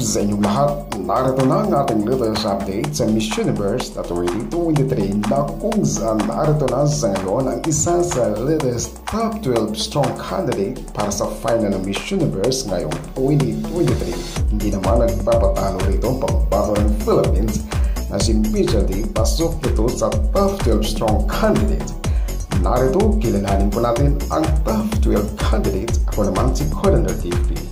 sa inyong lahat. Narito na ang ating latest update sa Miss Universe na 2023 na kung saan narito na sa ngayon ang isa sa latest top 12 strong candidate para sa final ng Miss Universe ngayong 2023. Hindi naman nagpapatalo rito ang pagbago ng Philippines na si Mitchell D. pasok ito sa top 12 strong candidate. Narito, kilalanin po natin ang top 12 candidate. Ako naman si Colander TV.